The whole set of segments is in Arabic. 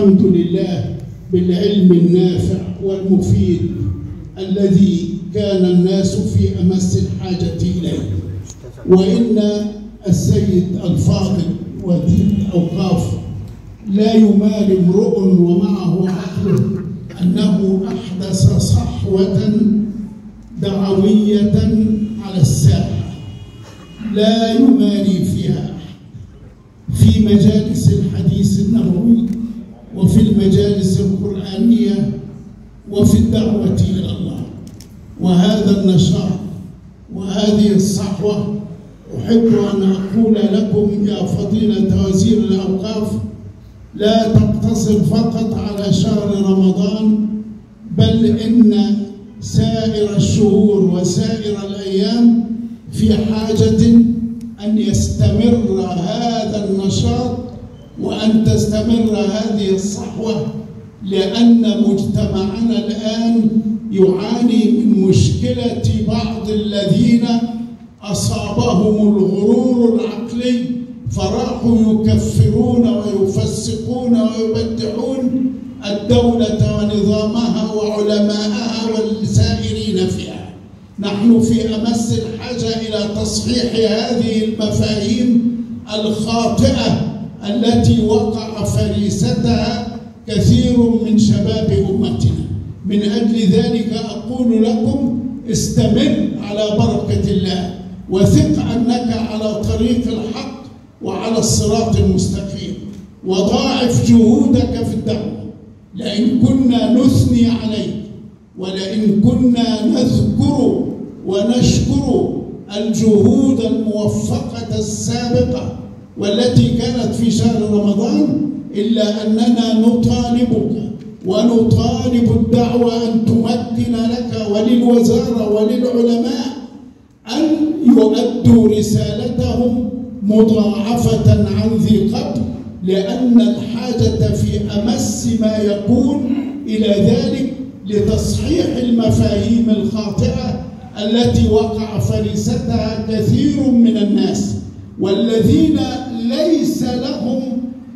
الحمد لله بالعلم النافع والمفيد الذي كان الناس في أمس الحاجة إليه. وإن السيد الفاضل وزير الأوقاف لا يمال امرؤ ومعه عقله أنه أحدث صحوة دعوية على الساحة. لا يماري فيها في مجالس الحديث النبوي وفي المجالس القرآنية وفي الدعوة إلى الله. وهذا النشاط وهذه الصحوة أحب أن أقول لكم يا فضيلة وزير الأوقاف لا تقتصر فقط على شهر رمضان بل إن سائر الشهور وسائر الأيام في حاجة أن يستمر هذا النشاط وأن تستمر هذه الصحوة لأن مجتمعنا الآن يعاني من مشكلة بعض الذين أصابهم الغرور العقلي فراحوا يكفرون ويفسقون ويبدعون الدولة ونظامها وعلماءها والسائرين فيها. نحن في أمس الحاجة إلى تصحيح هذه المفاهيم الخاطئة التي وقع فريستها كثير من شباب أمتنا. من أجل ذلك أقول لكم استمر على بركة الله وثق أنك على طريق الحق وعلى الصراط المستقيم وضاعف جهودك في الدعوة. لئن كنا نثني عليك ولئن كنا نذكر ونشكر الجهود الموفقة السابقة والتي كانت في شهر رمضان إلا أننا نطالبك ونطالب الدعوة أن تمكن لك وللوزارة وللعلماء أن يؤدوا رسالتهم مضاعفة عن ذي قبل لأن الحاجة في أمس ما يكون إلى ذلك لتصحيح المفاهيم الخاطئة التي وقع فريستها كثير من الناس. والذين ليس لهم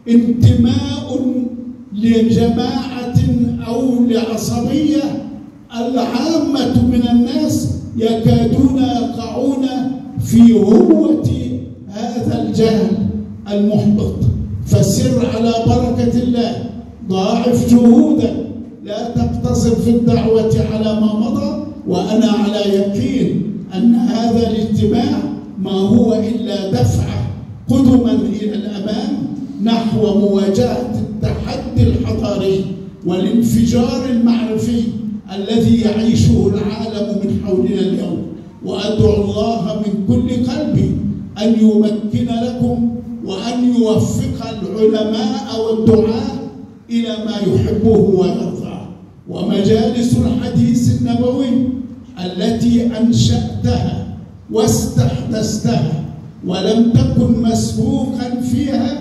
انتماء لجماعة أو لعصبية. العامة من الناس يكادون يقعون في هوة هذا الجهل المحبط. فسر على بركة الله. ضاعف جهودك لا تقتصر في الدعوة على ما مضى. وأنا على يقين أن هذا الاجتماع ما هو إلا دفعة قدما إلى الأمام نحو مواجهة التحدي الحضاري والانفجار المعرفي الذي يعيشه العالم من حولنا اليوم. وأدعو الله من كل قلبي أن يمكن لكم وأن يوفق العلماء والدعاء إلى ما يحبه ويرضاه ومجالس الحديث النبوي التي أنشأتها واستحدثتها ولم تكن مسبوقا فيها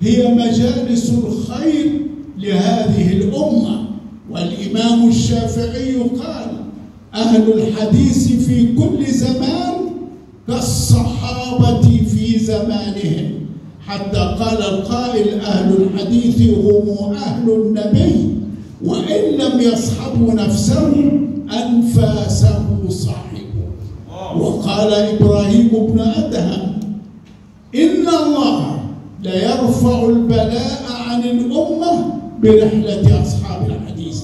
هي مجالس الخير لهذه الأمة. والإمام الشافعي قال أهل الحديث في كل زمان كالصحابة في زمانهم. حتى قال القائل أهل الحديث هم أهل النبي وإن لم يصحبوا نفسه أنفاسه صاحبه وقال إبراهيم بن أدهم إن الله ليرفع البلاء عن الأمة برحلة أصحاب الحديث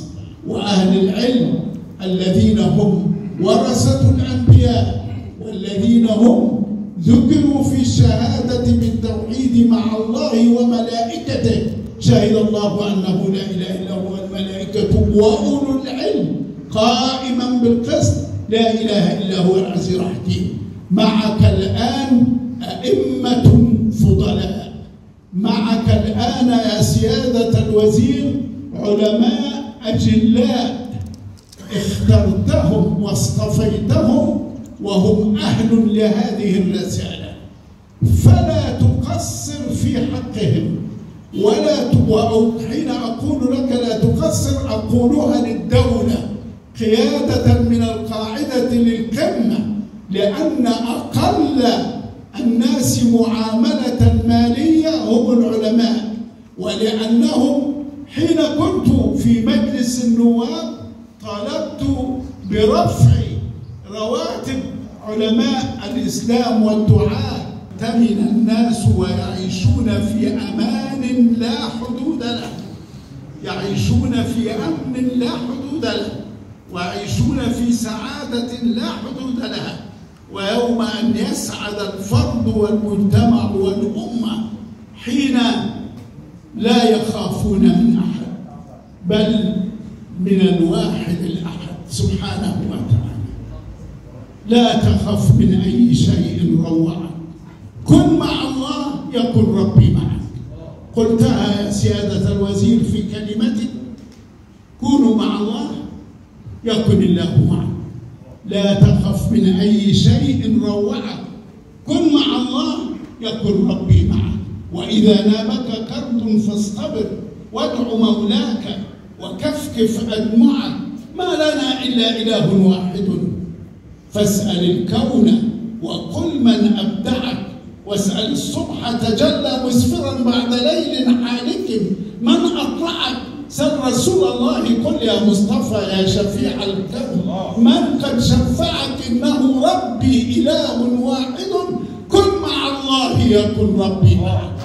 وأهل العلم الذين هم ورثة الأنبياء والذين هم ذكروا في الشهادة بالتوحيد مع الله وملائكته. شهد الله أنه لا إله إلا هو الملائكة وأولو العلم قائما بالقسط. لا إله إلا هو العزيز الحكيم. معك الآن أئمة فضلاء. معك الآن يا سيادة الوزير علماء أجلاء. اخترتهم واصطفيتهم وهم أهل لهذه الرسالة. فلا تقصر في حقهم ولا حين أقول لك لا تقصر أقولها للدولة. قيادة من القاعدة للقمة لأن أقل الناس معاملة مالية هم العلماء ولأنهم حين كنت في مجلس النواب طالبت برفع رواتب علماء الإسلام والدعاة. تمن الناس ويعيشون في أمان لا حدود له. يعيشون في أمن لا حدود له. ويعيشون في سعادة لا حدود لها. ويوم أن يسعد الفرد والمجتمع والأمة حين لا يخافون من أحد بل من الواحد الأحد سبحانه وتعالى. لا تخف من أي شيء روعا كن مع الله يكن ربي معك. قلتها يا سيادة الوزير في كلمتك كونوا مع الله يكن الله معك. لا تخف من أي شيء روعك. كن مع الله يكن ربي معك. وإذا نامك كرب فاصطبر وادع مولاك وكفكف أدمعك ما لنا إلا إله واحد. فاسأل الكون وقل من أبدعك. واسأل الصبح تجلى مسفرا بعد ليل حالك من أطلعك سل رسول الله يا مصطفى يا شفيع الكون من قد شفعك إنه ربي إله واحد كن مع الله يكن ربي. معك